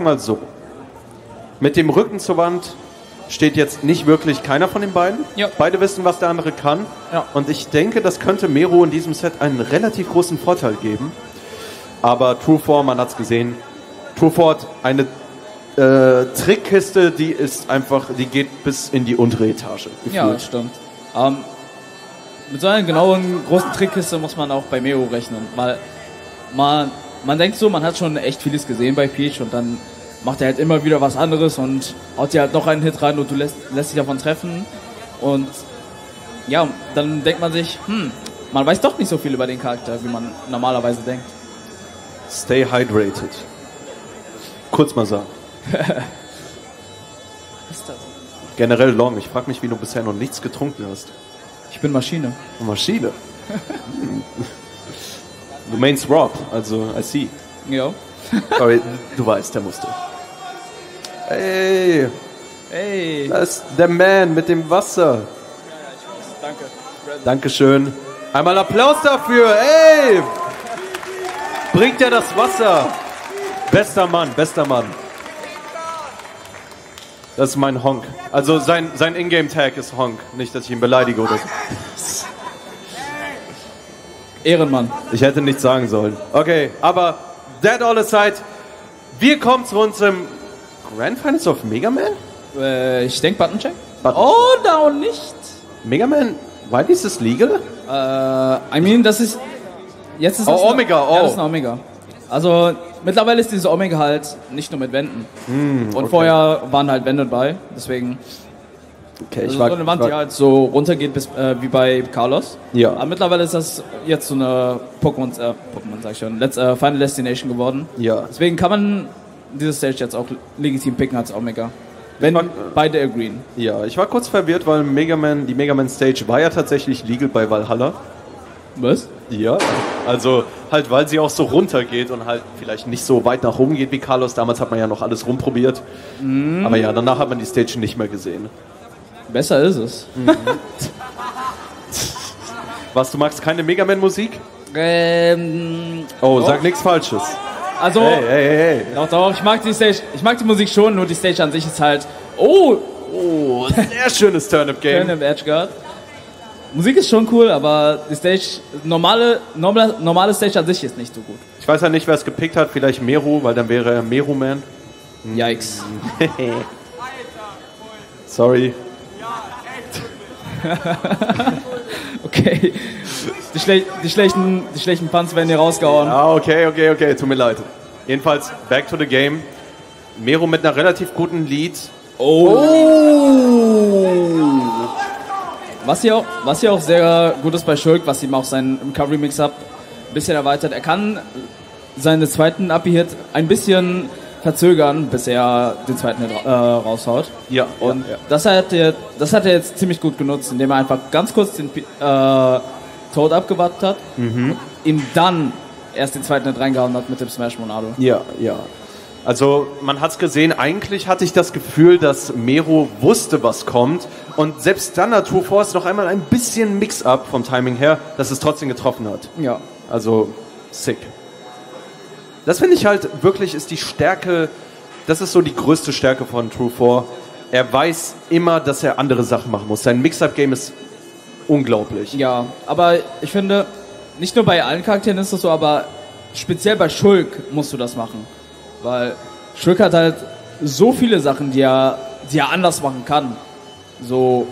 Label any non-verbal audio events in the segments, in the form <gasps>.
mal so. Mit dem Rücken zur Wand steht jetzt nicht wirklich keiner von den beiden. Ja. Beide wissen, was der andere kann. Ja. Und ich denke, das könnte Mero in diesem Set einen relativ großen Vorteil geben. Aber True 4, man hat es gesehen, True 4 hat eine äh, Trickkiste, die ist einfach, die geht bis in die untere Etage. Ja, gefühlt. das stimmt. Ähm, mit so einer genauen großen Trickkiste muss man auch bei Meo rechnen, weil man, man denkt so, man hat schon echt vieles gesehen bei Peach und dann macht er halt immer wieder was anderes und haut dir halt noch einen Hit rein und du lässt, lässt dich davon treffen und ja, dann denkt man sich, hm, man weiß doch nicht so viel über den Charakter, wie man normalerweise denkt. Stay hydrated. Kurz mal sagen. Was <laughs> ist das? Generell Long, ich frage mich, wie du bisher noch nichts getrunken hast. Ich bin Maschine. Maschine. Du meinst Rob, also I see. Ja. Sorry, du weißt, der musste. Ey, Hey. da ist der Man mit dem Wasser. Danke. Dankeschön. Einmal Applaus dafür. Ey! Bringt er das Wasser? Bester Mann, bester Mann. Das ist mein Honk. Also sein, sein Ingame-Tag ist Honk. Nicht, dass ich ihn beleidige oder so. Ehrenmann. Ich hätte nichts sagen sollen. Okay, aber that all aside, wir kommen zu unserem Grand Finals of Mega Man? Äh, ich denke Buttoncheck. Button- Oh, da und nicht. Mega Man, why is this legal? Äh, I mean, das ist. Jetzt ist Oh, das Omega, Ja, oh. das ist ein Omega. Also, mittlerweile ist dieses Omega halt nicht nur mit Wänden. Hm, Und vorher waren halt Wände bei. Deswegen. Okay, Also ich so war, eine Wand, die halt so runtergeht, bis, äh, wie bei Carlos. Ja. Aber mittlerweile ist das jetzt so eine Pokémon, äh, Pokémon sag ich schon, Let's, äh, Final Destination geworden. Ja. Deswegen kann man diese Stage jetzt auch legitim picken als Omega. Wenn war- beide agreeen. ja, ich war kurz verwirrt, weil Mega Man, die Mega Man Stage war ja tatsächlich legal bei Valhalla. Was? Ja. Also halt, weil sie auch so runtergeht und halt vielleicht nicht so weit nach oben geht wie Carlos. Damals hat man ja noch alles rumprobiert. Mhm. Aber ja, danach hat man die Stage nicht mehr gesehen. Besser ist es. <laughs> Was, du magst keine Mega Man Musik? Ähm, Oh, sag nichts Falsches. Also, Hey, hey, hey, doch, doch, ich mag die Stage, ich mag die Musik schon, nur die Stage an sich ist halt, oh, Oh, <laughs> sehr schönes Turnip-Game. Turnip Edgeguard. Musik ist schon cool, aber die Stage, normale, normale, normale Stage an sich ist nicht so gut. Ich weiß ja nicht, wer es gepickt hat. Vielleicht Meru, weil dann wäre er Meru Man. Yikes. <laughs> Sorry. <laughs> Okay. Die, schle die, schlechten, die schlechten Punts werden hier rausgehauen. Ah, okay, okay, okay. Tut mir leid. Jedenfalls, back to the game. Meru mit einer relativ guten Lead. Oh. Was hier, auch, was hier auch sehr gut ist bei Shulk, was ihm auch sein Recovery Mix-Up ein bisschen erweitert. Er kann seine zweiten Upper-Hit ein bisschen verzögern, bis er den zweiten Hit äh, raushaut. Ja, Und ja, ja. Das, hat er, das hat er jetzt ziemlich gut genutzt, indem er einfach ganz kurz den äh, Toad abgewartet hat Mhm. und ihm dann erst den zweiten Hit reingehauen hat mit dem Smash Monado. Ja, ja. Also man hat es gesehen, eigentlich hatte ich das Gefühl, dass Mero wusste, was kommt. Und selbst dann hat True Force noch einmal ein bisschen Mix-up vom Timing her, dass es trotzdem getroffen hat. Ja. Also sick. Das finde ich halt wirklich ist die Stärke, das ist so die größte Stärke von True 4. Er weiß immer, dass er andere Sachen machen muss. Sein Mix-up-Game ist unglaublich. Ja, aber ich finde, nicht nur bei allen Charakteren ist das so, aber speziell bei Shulk musst du das machen. Weil Shulk hat halt so viele Sachen, die er, die er anders machen kann. So,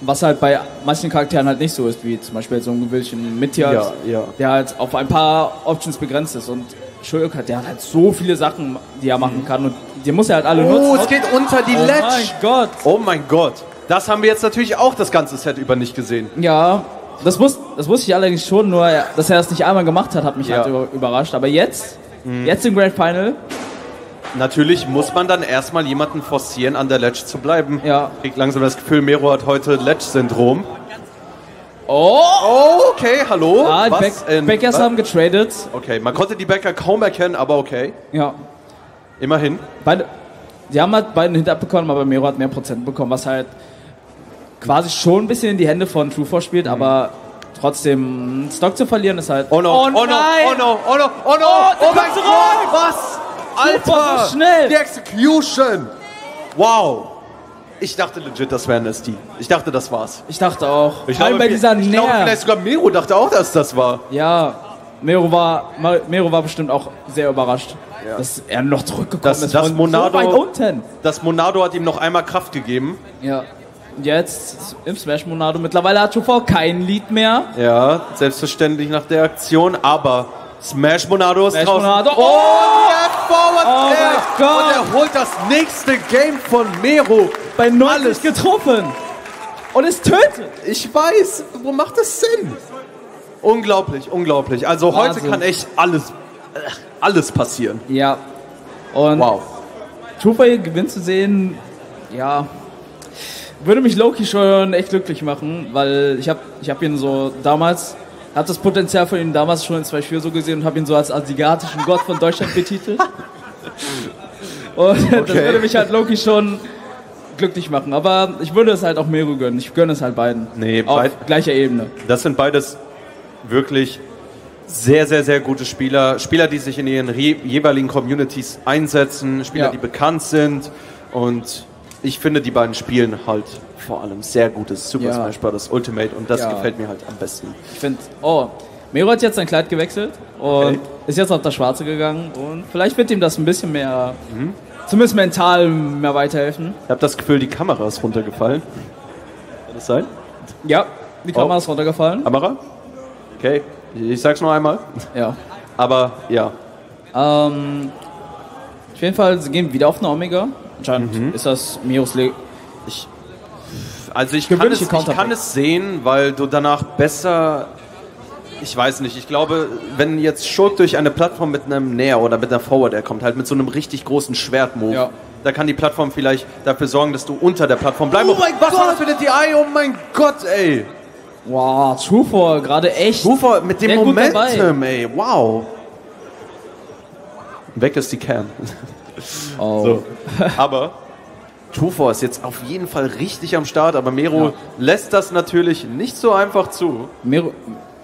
was halt bei manchen Charakteren halt nicht so ist, wie zum Beispiel so ein gewöhnlichen Mittier, Ja, ja. der halt auf ein paar Options begrenzt ist. Und Shulk hat, der hat halt so viele Sachen, die er machen kann und die muss er halt alle nutzen. Oh, es geht unter die oh Ledge. mein Gott. Oh mein Gott. Das haben wir jetzt natürlich auch das ganze Set über nicht gesehen. Ja, das, wus das wusste ich allerdings schon, nur dass er das nicht einmal gemacht hat, hat mich Ja. halt über überrascht. Aber jetzt, jetzt im Grand Final, Natürlich muss man dann erstmal jemanden forcieren, an der Ledge zu bleiben. Ja. Kriegt langsam das Gefühl, Mero hat heute Ledge-Syndrom. oh, Oh, okay, hallo. ah, die Was Back in- Backers was? haben getradet. Okay, man konnte die Bäcker kaum erkennen, aber okay. Ja, Immerhin. beide, die haben halt beiden Hit bekommen, aber Mero hat mehr Prozent bekommen, was halt quasi schon ein bisschen in die Hände von True spielt, aber trotzdem Stock zu verlieren ist halt. Oh no, oh, no, nein! oh no, oh no, oh no, Oh, oh, der mein Gott, was? Alter, so schnell. Die Execution. Wow. Ich dachte legit, das wäre ein ST. Ich dachte, das war's. Ich dachte auch. Ich Vor allem glaube, bei dieser ich glaube, Nähe. vielleicht sogar Mero dachte auch, dass das war. Ja, Mero war, Mero war bestimmt auch sehr überrascht, Ja. dass er noch zurückgekommen Das- ist. das von Monado- so weit unten. Das Monado hat ihm noch einmal Kraft gegeben. Ja. Jetzt im Smash Monado. Mittlerweile hat Schufa kein Lied mehr. Ja, selbstverständlich nach der Aktion, aber Smash Monado ist Smash draußen. Monado. Oh, der Forward Oh Air. Und er holt das nächste Game von Mero. Bei 90 Alles. getroffen. Und es tötet. Ich weiß, wo macht das Sinn? Unglaublich, unglaublich. Also heute Wahnsinn. kann echt alles, äh, alles passieren. Ja. Und Wow. Schufa hier gewinnen zu sehen, ja, würde mich Loki schon echt glücklich machen, weil ich habe ich hab ihn so damals, habe das Potenzial von ihm damals schon in 2 so gesehen und habe ihn so als asiatischen Gott von Deutschland betitelt. <laughs> Und das Okay. würde mich halt Loki schon glücklich machen. Aber ich würde es halt auch Meru gönnen. Ich gönne es halt beiden. Nee, Auf beid- gleicher Ebene. Das sind beides wirklich sehr, sehr, sehr gute Spieler. Spieler, die sich in ihren re- jeweiligen Communities einsetzen, Spieler, Ja. die bekannt sind. Und ich finde, die beiden spielen halt vor allem sehr gutes Super Ja. Smash Bros. Ultimate und das Ja. gefällt mir halt am besten. Ich finde, oh, Mero hat jetzt sein Kleid gewechselt und Okay. ist jetzt auf das Schwarze gegangen und vielleicht wird ihm das ein bisschen mehr, Mhm. zumindest mental mehr weiterhelfen. Ich habe das Gefühl, die Kamera ist runtergefallen. Kann das sein? Ja, die Kamera Oh. ist runtergefallen. Kamera? Okay, ich sag's noch einmal. Ja. Aber ja, Ähm, auf jeden Fall, sie gehen wieder auf eine Omega. Anscheinend Mhm. ist das Meros Le Also ich kann, es, ich kann es sehen, weil du danach besser. Ich weiß nicht, ich glaube, wenn jetzt Schurk durch eine Plattform mit einem Näher oder mit einer Forward Air kommt, halt mit so einem richtig großen Schwertmove, Ja. da kann die Plattform vielleicht dafür sorgen, dass du unter der Plattform bleibst. Oh mein Was Gott! das für eine DI? Oh mein Gott, ey! Wow, Truefor gerade echt. Ufer mit dem. Momentum, ey, wow! Weg ist die Cam. <laughs> Oh. So. Aber Tufor ist jetzt auf jeden Fall richtig am Start, aber Mero Ja. lässt das natürlich nicht so einfach zu. Meru,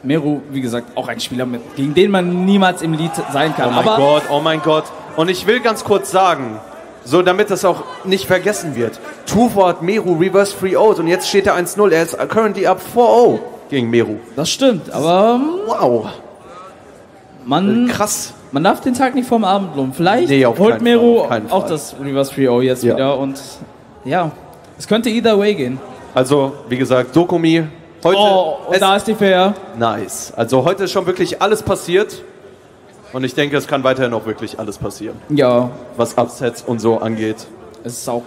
Meru, wie gesagt, auch ein Spieler, mit, gegen den man niemals im Lied sein kann. Oh mein Aber Gott, oh mein Gott. Und ich will ganz kurz sagen, so damit das auch nicht vergessen wird. Tufor hat Meru Reverse 3-0 und jetzt steht er 1-0. Er ist currently up 4-0 gegen Meru. das stimmt. Aber ähm, Wow, man, krass. Man darf den Tag nicht vorm Abend loben. Vielleicht Nee, holt Meru Fall, auch das Reverse 3 jetzt Ja. wieder. Und ja, es könnte either way gehen. Also, wie gesagt, Dokumi heute Oh, und da ist die Fair. nice. Also heute ist schon wirklich alles passiert. Und ich denke, es kann weiterhin auch wirklich alles passieren, Ja, was Upsets und so angeht. es ist auch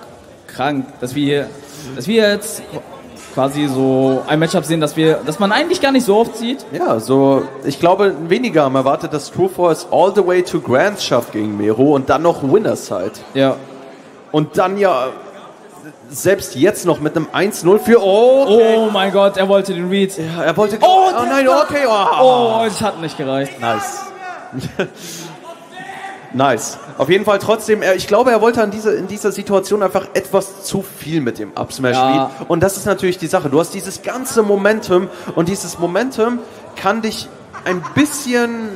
krank, dass wir, dass wir jetzt quasi so ein Matchup sehen, dass wir, dass man eigentlich gar nicht so oft sieht. Ja, so, ich glaube, weniger haben erwartet, dass True Force all the way to Grand schafft gegen Mero und dann noch Winner's Side. Ja. Und dann ja, selbst jetzt noch mit einem 1-0 für, oh, okay. Oh mein Gott, er wollte den Read. Ja, er wollte, Oh, oh nein, okay, oh. Oh, es hat nicht gereicht. Nice. <laughs> <laughs> nice. Auf jeden Fall trotzdem, ich glaube, er wollte an diese, in dieser Situation einfach etwas zu viel mit dem Upsmash Ja. Und das ist natürlich die Sache. Du hast dieses ganze Momentum und dieses Momentum kann dich ein bisschen.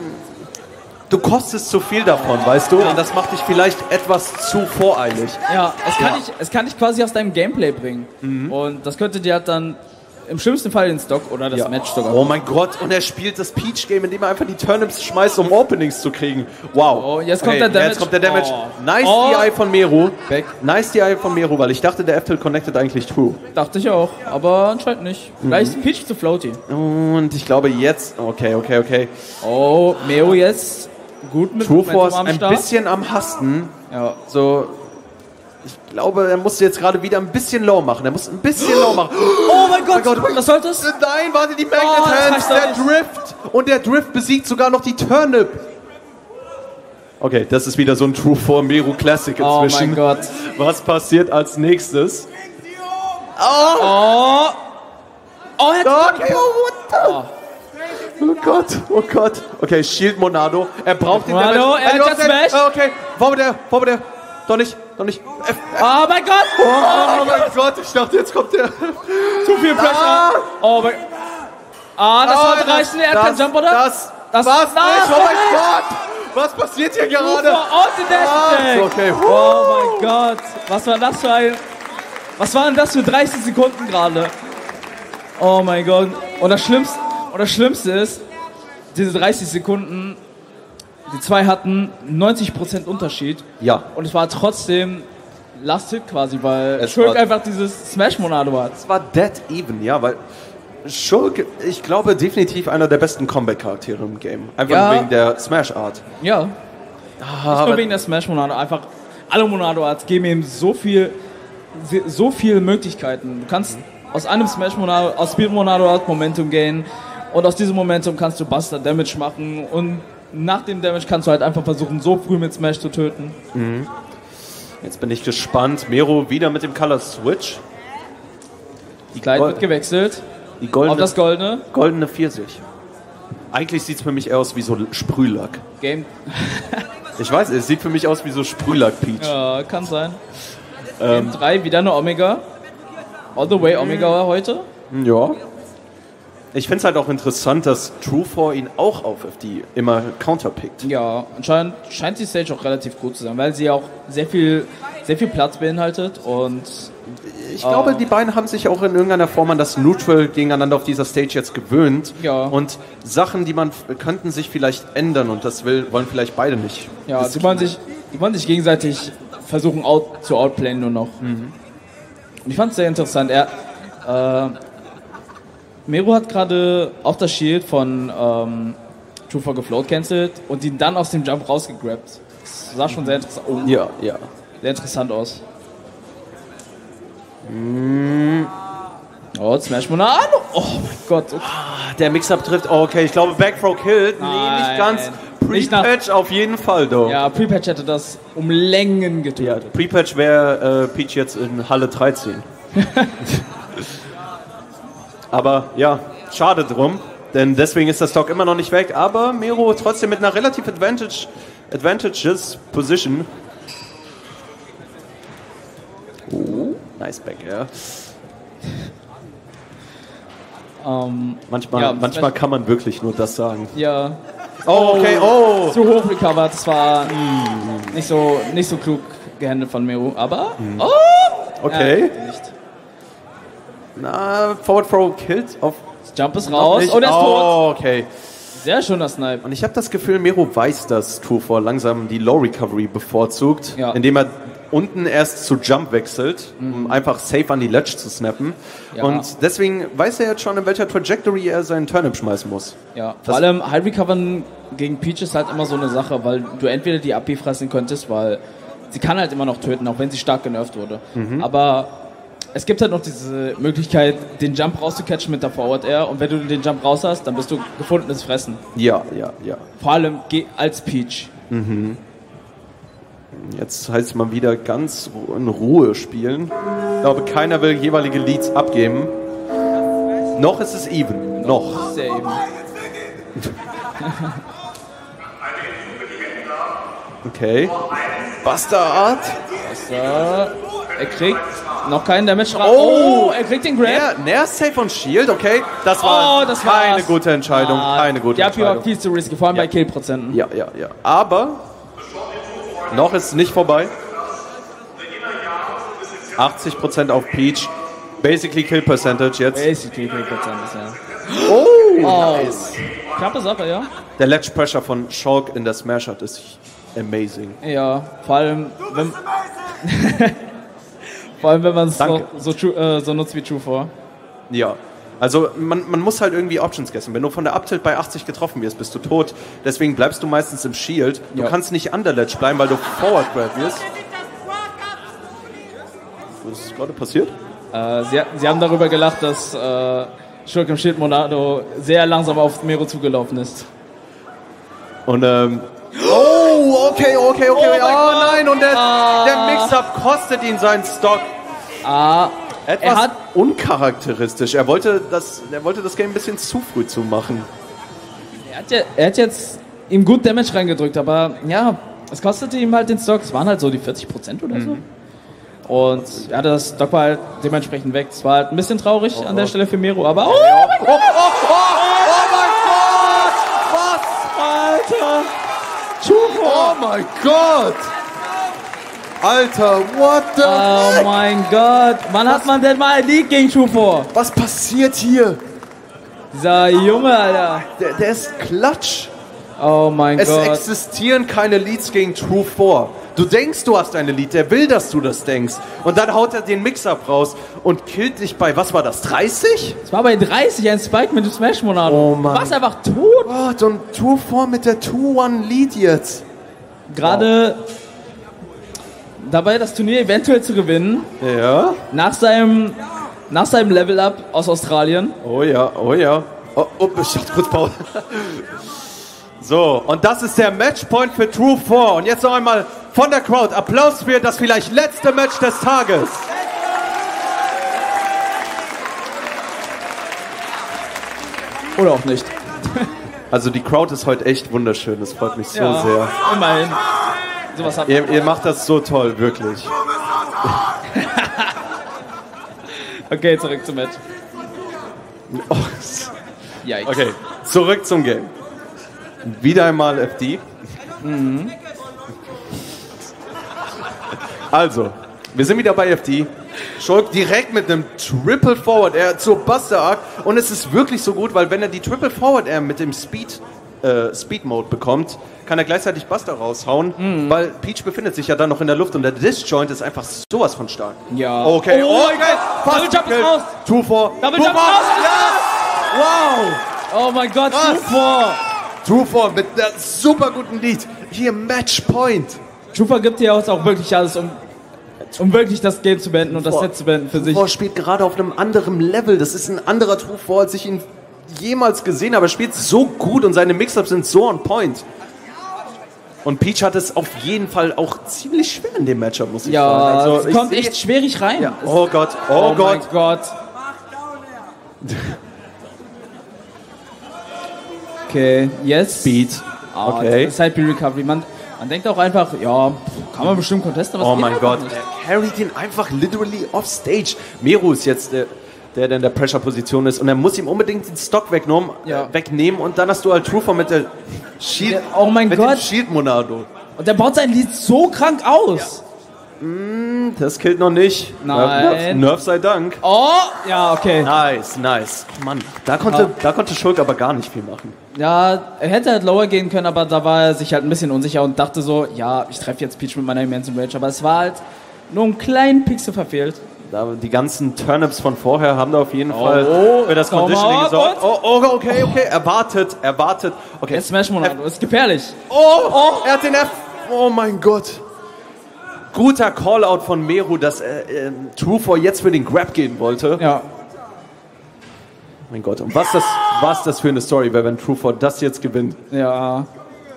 Du kostest zu viel davon, weißt du? Und das macht dich vielleicht etwas zu voreilig. Ja, es kann, Ja. Dich, es kann dich quasi aus deinem Gameplay bringen. Und das könnte dir halt dann im schlimmsten Fall den Stock oder das Match sogar. Oh mein Gott, und er spielt das Peach-Game, indem er einfach die Turnips schmeißt, um Openings zu kriegen. Wow. Oh, jetzt kommt der Damage. Jetzt kommt der Damage. Oh. Nice Oh. DI von Meru. Back. Nice DI von Meru, weil ich dachte, der F-Tilt connected eigentlich true. Dachte ich auch, aber anscheinend nicht. Vielleicht Mhm. Peach zu Floaty. Und ich glaube jetzt, okay, okay, okay. Oh, Meo jetzt gut mit True Force ein bisschen am Hasten. Ja. So, glaube, er muss jetzt gerade wieder ein bisschen low machen. Er muss ein bisschen low machen. <gasps> Oh mein Gott, Gott. was sollte es? Nein, warte, die Magnet Oh, das Hands, der nicht. Drift. Und der Drift besiegt sogar noch die Turnip. Okay, das ist wieder so ein True 4 Meru Classic Oh inzwischen. mein Gott. Was passiert als nächstes? Oh! Oh, er hat Okay, oh, what the? Oh Gott, oh Gott. Okay, Shield Monado. Er braucht den Monado, Damage. er hat den- Smash. Okay, forward der, forward der. Doch nicht, doch nicht. F Oh mein Gott! oh mein Gott, ich dachte, jetzt kommt der. Zu viel Pressure! Oh mein Ah, das Oh, sollte reichen, er hat keinen das, Jump, oder? Das, Das- was Nein! nicht? Oh mein Gott! Was passiert hier gerade? Und den Ah, okay. Oh mein Gott. Was war das für ein... Was waren das für 30 Sekunden gerade? Oh mein Gott. Und das Schlimmste, und das Schlimmste ist, diese 30 Sekunden, die zwei hatten 90% Unterschied. Ja, Und es war trotzdem Last Hit quasi, weil Es Shulk war- einfach dieses Smash-Monado hat. es war dead even, ja, weil Shulk, ich glaube, definitiv einer der besten Comeback-Charaktere im Game. Einfach Ja. wegen der Smash-Art. Ja. Nicht nur wegen der Smash-Monado, einfach alle Monado-Arts geben ihm so viel, so viele Möglichkeiten. Du kannst aus einem Smash-Monado, aus Speed-Monado-Art Momentum gehen und aus diesem Momentum kannst du Buster Damage machen und nach dem Damage kannst du halt einfach versuchen, so früh mit Smash zu töten. Jetzt bin ich gespannt. Mero wieder mit dem Color Switch. Die Kleid Gold- wird gewechselt Die auf goldene, das Goldene. goldene Pfirsich. Eigentlich sieht es für mich aus wie so Sprühlack. Game, <laughs> Ich weiß, es sieht für mich aus wie so Sprühlack-Peach. ja, kann sein. Game 3, wieder eine Omega. All the way Omega heute. Ja. Ich finde es halt auch interessant, dass True 4 ihn auch auf FD immer counterpickt. Ja, anscheinend scheint die Stage auch relativ gut zu sein, weil sie auch sehr viel, sehr viel Platz beinhaltet und Ich glaube, die beiden haben sich auch in irgendeiner Form an das Neutral gegeneinander auf dieser Stage jetzt gewöhnt. Ja. Und Sachen, die man könnten sich vielleicht ändern und das will, wollen vielleicht beide nicht. ja, die wollen sich, die wollen sich gegenseitig versuchen out, zu outplayen nur noch. Und ich fand es sehr interessant. Er, äh, Meru hat gerade auch das Shield von ähm, True for gefloat cancelled und ihn dann aus dem Jump rausgegrabt. Das sah schon sehr interessant, oh, Ja, ja. sehr interessant aus. Oh, Smash Monado. Oh mein Gott. Okay. Der Mix-Up trifft. Oh, okay, ich glaube, Backthrow killt. Nee, nicht Nein. ganz. Nicht nach- Pre-Patch auf jeden Fall, though. Ja, Prepatch hätte das um Längen Ja, getötet. Pre-Patch wäre äh, Peach jetzt in Halle 13. <laughs> aber ja, schade drum, denn deswegen ist der Stock immer noch nicht weg. Aber Mero trotzdem mit einer relativ advantage, advantageous Position. Oh, nice back, ja. Ähm, Manchmal, Ja, manchmal kann man wirklich nur das sagen. ja, Oh, okay, oh. zu hoch recovered. Das war nicht so, nicht so klug gehandelt von Meru. Aber, oh! Okay. Ja, nicht. Na, Forward Throw killt auf. Das Jump ist raus und er ist tot. Oh, okay. Sehr schöner Snipe. Und ich habe das Gefühl, Mero weiß, dass 4 langsam die Low Recovery bevorzugt, Ja. indem er unten erst zu Jump wechselt, um einfach safe an die Ledge zu snappen. Ja. Und deswegen weiß er jetzt schon, in welcher Trajectory er seinen Turnip schmeißen muss. Ja, Das- vor allem High Recovern gegen Peach ist halt immer so eine Sache, weil du entweder die AP fressen könntest, weil sie kann halt immer noch töten, auch wenn sie stark genervt wurde. Mhm. Aber es gibt halt noch diese Möglichkeit, den Jump rauszukatchen mit der Forward Air und wenn du den Jump raus hast, dann bist du gefundenes Fressen. Ja, ja, ja. Vor allem als Peach. Jetzt heißt es mal wieder ganz in Ruhe spielen. Ich glaube, keiner will jeweilige Leads abgeben. Noch ist es even. Noch. Sehr eben. Okay. Bastard. So, er kriegt noch keinen Damage raus. Oh! Oh, er kriegt den Grab. Nair, Nair Safe on Shield, okay. Das war Oh, das keine war's. gute Entscheidung. Ah, keine gute war Entscheidung. viel zu risky, vor allem bei Killprozenten. Ja, ja, ja. Aber noch ist es nicht vorbei. 80% auf Peach. Basically Kill Percentage jetzt. Basically Killprozent ist ja. Oh, Oh. nice. Knappe Sache, ja. Der Ledge Pressure von Shulk in der Smash Art ist amazing. Ja, vor allem, wenn, <laughs> vor allem, wenn man es so, so, äh, so nutzt wie True 4. Ja. Also man, man muss halt irgendwie Options guessen. Wenn du von der Uptilt bei 80 getroffen wirst, bist du tot. Deswegen bleibst du meistens im Shield. Du Ja. kannst nicht under Ledge bleiben, weil du Forward Grab wirst. Was ist gerade passiert? Äh, sie, sie haben darüber gelacht, dass äh, Shulk im Schild Monado sehr langsam auf Mero zugelaufen ist. Und ähm. <gasps> Oh, okay, okay, okay. Oh Oh, mein nein, und der, Ah. der Mix-Up kostet ihn seinen Stock. Ah, Etwas er hat, uncharakteristisch. Er wollte, das, er wollte das Game ein bisschen zu früh zu machen. er, hat ja, er hat jetzt ihm gut Damage reingedrückt, aber ja, es kostete ihm halt den Stock. Es waren halt so die 40% oder so. Und ja, das Stock war halt dementsprechend weg. Es war halt ein bisschen traurig an der Stelle für Mero, aber oh, Oh, oh, oh, oh mein Gott! Was? Alter! Oh mein Gott! Alter, what the Oh mein Gott. Wann hat man denn mal ein Lied gegen 4? Was passiert hier? Dieser Junge, Alter. Der, der ist klatsch. Oh mein Es Gott. existieren keine Leads gegen True 4. Du denkst, du hast eine Lead, der will, dass du das denkst. Und dann haut er den Mix-Up raus und killt dich bei, was war das, 30? Es war bei 30 ein Spike mit dem Smash Monado. Oh Mann. Du warst einfach tot. Gott, und True 4 mit der 2-1-Lead jetzt. Gerade dabei das Turnier eventuell zu gewinnen. Ja. Nach seinem, nach seinem Level-Up aus Australien. Oh ja, oh ja. Oh, oh ich dachte kurz Pause. So, und das ist der Matchpoint für True 4. Und jetzt noch einmal von der Crowd Applaus für das vielleicht letzte Match des Tages. Oder auch nicht. Also die Crowd ist heute echt wunderschön, das freut mich so ja, sehr. immerhin. Sowas hat Ihr, ihr macht das so toll, wirklich. <laughs> Okay, zurück zum Match. Oh, okay, zurück zum Game. Wieder einmal FD. Mhm. Also, wir sind wieder bei FD. Schulk direkt mit einem Triple Forward Air zur Buster Arc. Und es ist wirklich so gut, weil wenn er die Triple Forward Air mit dem Speed, äh, Speed Mode bekommt, kann er gleichzeitig Buster raushauen, mhm. weil Peach befindet sich ja dann noch in der Luft und der Disjoint ist einfach sowas von stark. Ja. Okay, oh, oh mein Gott! Double Jump ist raus! 2-4. Double Jump raus! Yes! Wow! Oh mein Gott, 2-4! Trufor mit einem super guten Lied. Hier Matchpoint. Trufor gibt dir auch wirklich alles, um, um wirklich das Game zu beenden und das Set zu beenden für Trufor sich. Trufor spielt gerade auf einem anderen Level. Das ist ein anderer Trufor, als ich ihn jemals gesehen habe. Er spielt so gut und seine Mixups sind so on point. Und Peach hat es auf jeden Fall auch ziemlich schwer in dem Matchup, muss ich ja, sagen. Ja, also, es kommt echt schwierig rein. Ja. Oh Gott, oh, oh Gott. Mein Gott. <laughs> Okay, yes. Speed. Ah, Okay. Side B Recovery. Man, man denkt auch einfach, ja, kann man bestimmt contesten, aber Oh mein Gott, er carried ihn einfach literally off stage. Meru ist jetzt der, der, der in der Pressure-Position ist und er muss ihm unbedingt den Stock wegnehmen, Ja. äh, wegnehmen und dann hast du halt Trooper mit der Shield, Ja, oh mein mit Gott. dem Shield Monado. Und der baut sein Lied so krank aus. Das killt noch nicht. Nein. Nerf, Nerf sei Dank. Oh, ja, okay. Nice, nice. Mann, da konnte, da konnte Schulk aber gar nicht viel machen. Ja, er hätte halt lower gehen können, aber da war er sich halt ein bisschen unsicher und dachte so, ja, ich treffe jetzt Peach mit meiner immensen Rage. Aber es war halt nur einen kleinen Pixel verfehlt. Da, die ganzen Turnips von vorher haben da auf jeden Oh, Fall oh, für das Conditioning gesorgt. Oh, oh, okay, okay. Er wartet, er wartet. Okay. Smash Monado ist gefährlich. Oh, er hat den F. Oh mein Gott. Guter Callout von Meru, dass äh, äh, True 4 jetzt für den Grab gehen wollte. Ja. Mein Gott, und was das, was das für eine Story wäre, wenn True 4 das jetzt gewinnt. Ja.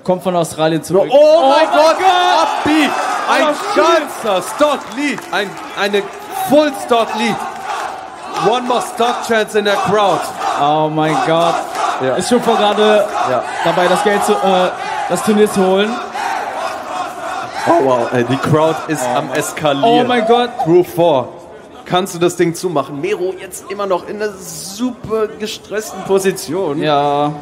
Kommt von Australien Oh, zurück. mein Gott, Upbeat. Ein ganzer Stock-Lead. Ein, eine Full-Stock-Lead. One more Stock Chance in der Crowd. Oh mein Gott. Ja. Ist schon vor gerade Ja. dabei, das Geld zu, äh, das Turnier zu holen. Oh wow, ey, die Crowd ist am Eskalieren. Oh mein Gott. True 4. Kannst du das Ding zumachen? Mero jetzt immer noch in einer super gestressten Position. Ja.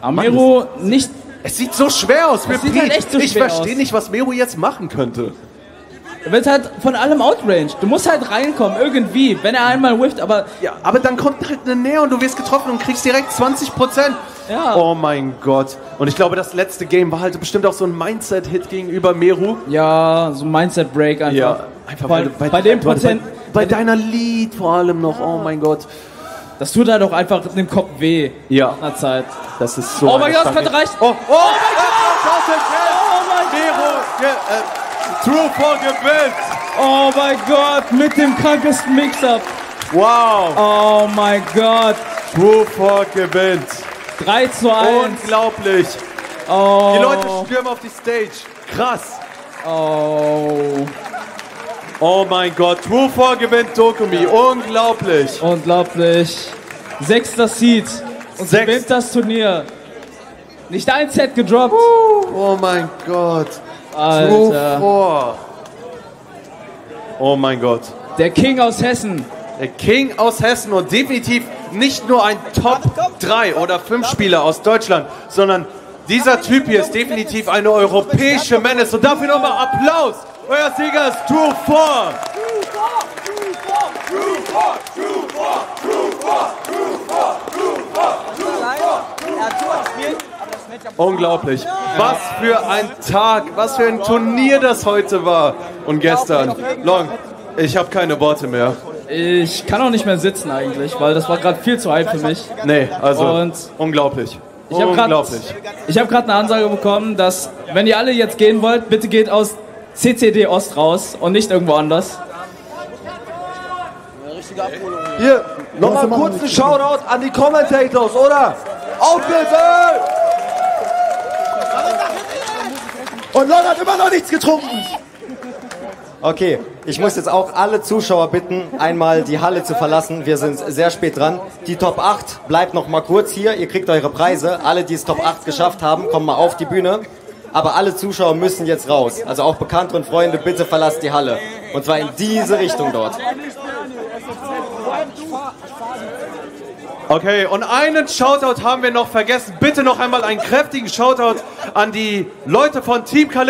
Amiro nicht. Es sieht so schwer aus Es sieht halt echt so ich schwer verstehe aus. nicht, was Mero jetzt machen könnte. Er wird halt von allem outranged. Du musst halt reinkommen, irgendwie, wenn er einmal whifft, aber Ja, aber dann kommt halt eine Nähe und du wirst getroffen und kriegst direkt 20 Prozent. Ja. Oh mein Gott. Und ich glaube, das letzte Game war halt bestimmt auch so ein Mindset-Hit gegenüber Meru. ja, so ein Mindset-Break einfach. einfach bei, bei, bei dem Prozent, Bei, bei deiner Lead vor allem noch. Oh mein Gott. das tut halt auch einfach dem Kopf weh. Ja. Nach einer Zeit. Das ist so. Oh mein Gott, das könnte reichen. Oh, oh, oh mein Gott! Mero, ge, äh, True 4 gewinnt. Oh mein Gott, mit dem krankesten Mix-Up. Wow. Oh mein Gott. True 4 gewinnt. 3 zu 1. Unglaublich. Oh. Die Leute stürmen auf die Stage. Krass. Oh. Oh mein Gott. True 4 gewinnt Dokumi. Unglaublich. Unglaublich. Sechster Seed. Und Sechs. gewinnt das Turnier. Nicht ein Set gedroppt. Oh mein Gott. Alter. True 4. Oh mein Gott. Der King aus Hessen. Der King aus Hessen und definitiv nicht nur ein Top 3 oder 5 Spieler aus Deutschland, sondern Dieser Typ hier ist definitiv eine europäische Menace und dafür nochmal Applaus. Euer Sieger ist True 4. Unglaublich. Was für ein Tag, was für ein Turnier das heute war und gestern. Long, ich habe keine Worte mehr. Ich kann auch nicht mehr sitzen eigentlich, weil das war gerade viel zu hype für mich. Nee, also Und unglaublich. Ich habe gerade hab grad eine Ansage bekommen, dass wenn ihr alle jetzt gehen wollt, bitte geht aus CCD Ost raus und nicht irgendwo anders. Hier, nochmal kurz einen Shoutout an die Commentators, oder? Auf bitte! Und Lon hat immer noch nichts getrunken. Okay, ich muss jetzt auch alle Zuschauer bitten, einmal die Halle zu verlassen. Wir sind sehr spät dran. Die Top 8 bleibt noch mal kurz hier. Ihr kriegt eure Preise. Alle, die es Top 8 geschafft haben, kommen mal auf die Bühne. Aber alle Zuschauer müssen jetzt raus. Also auch Bekannte und Freunde, bitte verlasst die Halle. Und zwar in diese Richtung dort. Okay, und einen Shoutout haben wir noch vergessen. Bitte noch einmal einen kräftigen Shoutout an die Leute von Team Calypso.